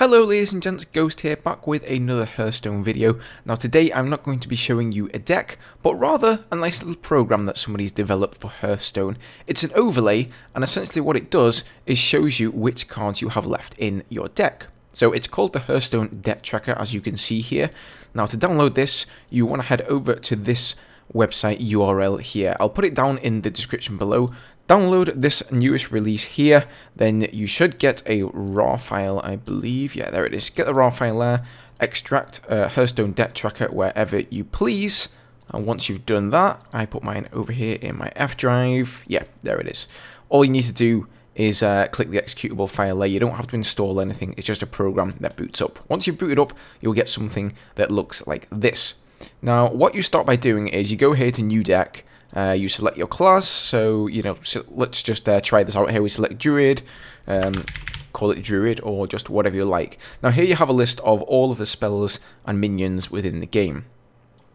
Hello ladies and gents, Ghost here, back with another Hearthstone video. Now today I'm not going to be showing you a deck, but rather a nice little program that somebody's developed for Hearthstone. It's an overlay, and essentially what it does is shows you which cards you have left in your deck. So it's called the Hearthstone Deck Tracker, as you can see here. Now to download this, you want to head over to this website URL here. I'll put it down in the description below download this newest release here, then you should get a RAR file, I believe. Yeah, there it is. Get the RAR file there, extract uh, Hearthstone Deck Tracker wherever you please. And once you've done that, I put mine over here in my F drive. Yeah, there it is. All you need to do is uh, click the executable file there. You don't have to install anything. It's just a program that boots up. Once you've booted up, you'll get something that looks like this. Now, what you start by doing is you go here to New Deck, uh, you select your class, so, you know, so let's just uh, try this out here. We select Druid, um, call it Druid, or just whatever you like. Now here you have a list of all of the spells and minions within the game.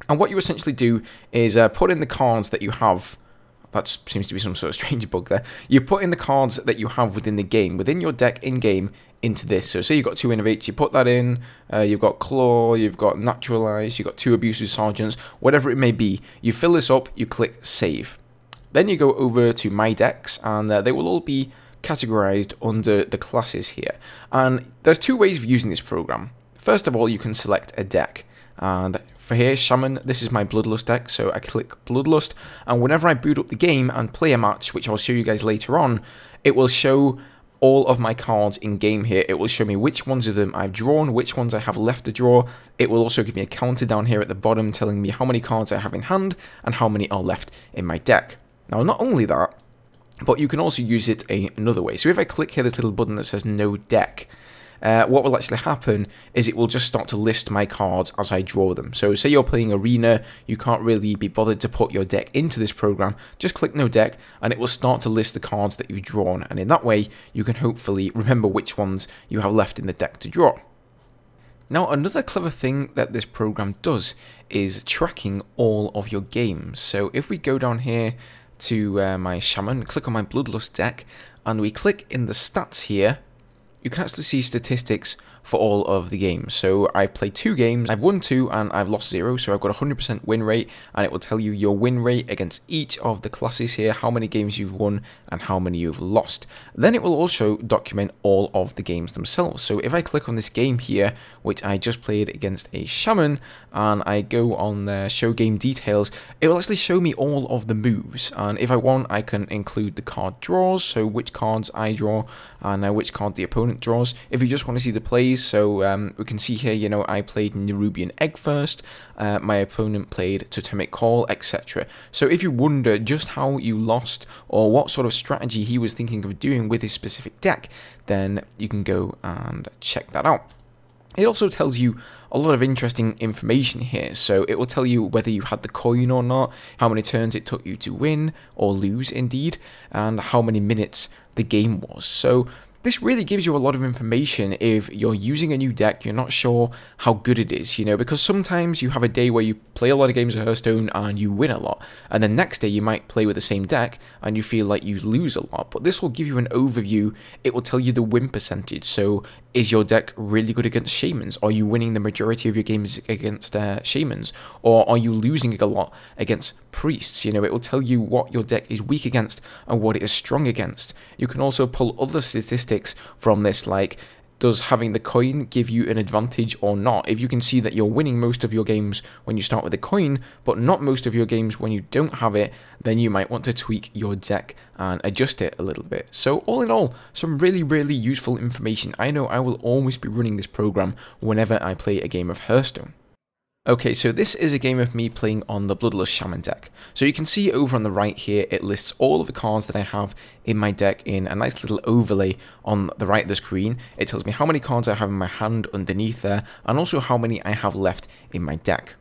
And what you essentially do is uh, put in the cards that you have that seems to be some sort of strange bug there. You put in the cards that you have within the game, within your deck in-game, into this. So say you've got two Innervates, you put that in, uh, you've got Claw, you've got Naturalize, you've got two Abusive Sergeants, whatever it may be. You fill this up, you click Save. Then you go over to My Decks, and uh, they will all be categorized under the classes here. And there's two ways of using this program. First of all, you can select a deck. And for here, Shaman, this is my Bloodlust deck, so I click Bloodlust, and whenever I boot up the game and play a match, which I'll show you guys later on, it will show all of my cards in game here. It will show me which ones of them I've drawn, which ones I have left to draw. It will also give me a counter down here at the bottom telling me how many cards I have in hand and how many are left in my deck. Now, not only that, but you can also use it another way. So if I click here this little button that says no deck, uh, what will actually happen is it will just start to list my cards as I draw them. So say you're playing Arena, you can't really be bothered to put your deck into this program, just click no deck and it will start to list the cards that you've drawn and in that way you can hopefully remember which ones you have left in the deck to draw. Now another clever thing that this program does is tracking all of your games. So if we go down here to uh, my Shaman, click on my Bloodlust deck, and we click in the stats here, you can actually see statistics for all of the games. So I've played two games, I've won two and I've lost zero, so I've got a 100% win rate and it will tell you your win rate against each of the classes here, how many games you've won and how many you've lost. Then it will also document all of the games themselves. So if I click on this game here, which I just played against a Shaman, and I go on the show game details, it will actually show me all of the moves. And if I want, I can include the card draws, so which cards I draw and uh, which card the opponent draws. If you just want to see the plays, so um, we can see here, you know, I played Nerubian Egg first, uh, my opponent played Totemic Call, etc. So if you wonder just how you lost or what sort of strategy he was thinking of doing with his specific deck, then you can go and check that out. It also tells you a lot of interesting information here. So it will tell you whether you had the coin or not, how many turns it took you to win or lose indeed, and how many minutes the game was. So this really gives you a lot of information if you're using a new deck, you're not sure how good it is, you know, because sometimes you have a day where you play a lot of games of Hearthstone and you win a lot, and then next day you might play with the same deck and you feel like you lose a lot, but this will give you an overview, it will tell you the win percentage, so is your deck really good against Shamans? Are you winning the majority of your games against uh, Shamans? Or are you losing a lot against Priests? You know, it will tell you what your deck is weak against and what it is strong against. You can also pull other statistics from this, like does having the coin give you an advantage or not? If you can see that you're winning most of your games when you start with the coin, but not most of your games when you don't have it, then you might want to tweak your deck and adjust it a little bit. So all in all, some really, really useful information. I know I will always be running this program whenever I play a game of Hearthstone. Okay, so this is a game of me playing on the Bloodlust Shaman deck. So you can see over on the right here, it lists all of the cards that I have in my deck in a nice little overlay on the right of the screen. It tells me how many cards I have in my hand underneath there, and also how many I have left in my deck.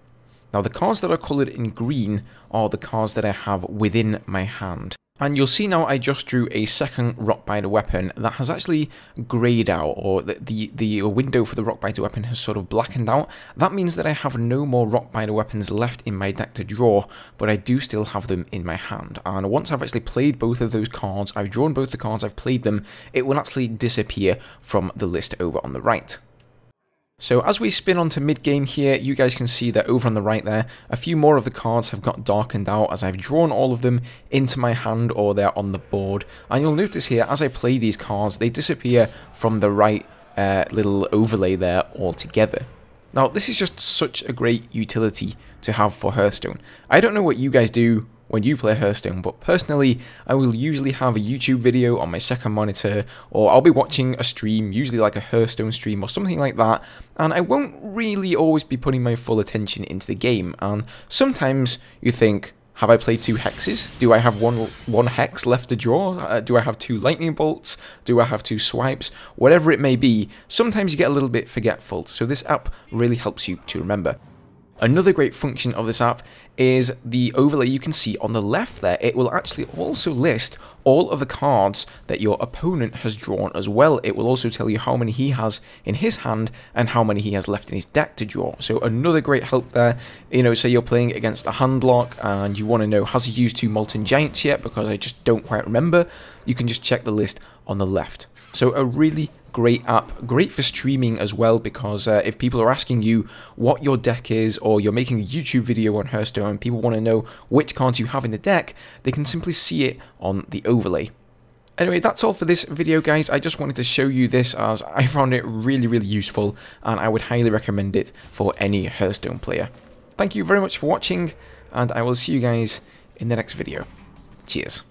Now the cards that are coloured in green are the cards that I have within my hand. And you'll see now I just drew a second Rockbiter weapon that has actually greyed out, or the, the, the window for the Rockbiter weapon has sort of blackened out. That means that I have no more Rockbiter weapons left in my deck to draw, but I do still have them in my hand. And once I've actually played both of those cards, I've drawn both the cards, I've played them, it will actually disappear from the list over on the right. So as we spin onto mid-game here, you guys can see that over on the right there, a few more of the cards have got darkened out as I've drawn all of them into my hand or they're on the board. And you'll notice here, as I play these cards, they disappear from the right uh, little overlay there altogether. Now, this is just such a great utility to have for Hearthstone. I don't know what you guys do when you play Hearthstone, but personally, I will usually have a YouTube video on my second monitor, or I'll be watching a stream, usually like a Hearthstone stream or something like that, and I won't really always be putting my full attention into the game, and sometimes you think, have I played two hexes? Do I have one one hex left to draw? Uh, do I have two lightning bolts? Do I have two swipes? Whatever it may be, sometimes you get a little bit forgetful, so this app really helps you to remember. Another great function of this app is the overlay you can see on the left there. It will actually also list all of the cards that your opponent has drawn as well. It will also tell you how many he has in his hand and how many he has left in his deck to draw. So another great help there. You know, say you're playing against a handlock and you want to know, has he used two Molten Giants yet? Because I just don't quite remember. You can just check the list on the left. So a really great app, great for streaming as well because uh, if people are asking you what your deck is or you're making a YouTube video on Hearthstone and people want to know which cards you have in the deck, they can simply see it on the overlay. Anyway, that's all for this video, guys. I just wanted to show you this as I found it really, really useful, and I would highly recommend it for any Hearthstone player. Thank you very much for watching, and I will see you guys in the next video. Cheers.